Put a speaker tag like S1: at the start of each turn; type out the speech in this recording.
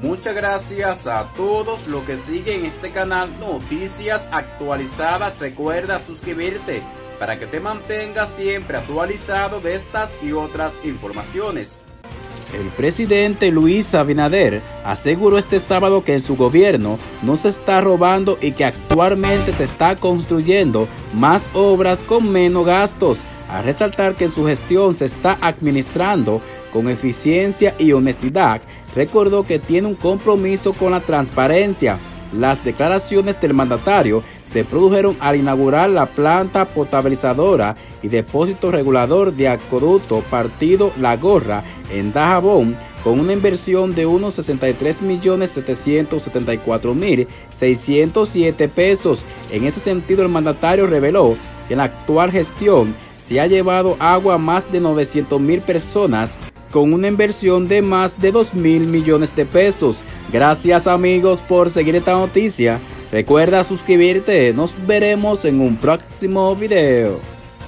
S1: Muchas gracias a todos los que siguen este canal Noticias Actualizadas. Recuerda suscribirte para que te mantengas siempre actualizado de estas y otras informaciones. El presidente Luis Abinader aseguró este sábado que en su gobierno no se está robando y que actualmente se está construyendo más obras con menos gastos, a resaltar que su gestión se está administrando con eficiencia y honestidad, recordó que tiene un compromiso con la transparencia las declaraciones del mandatario se produjeron al inaugurar la planta potabilizadora y depósito regulador de acueducto partido La Gorra en Dajabón con una inversión de unos 63.774.607 pesos. En ese sentido, el mandatario reveló que en la actual gestión se ha llevado agua a más de 900.000 personas con una inversión de más de 2 mil millones de pesos. Gracias amigos por seguir esta noticia. Recuerda suscribirte. Nos veremos en un próximo video.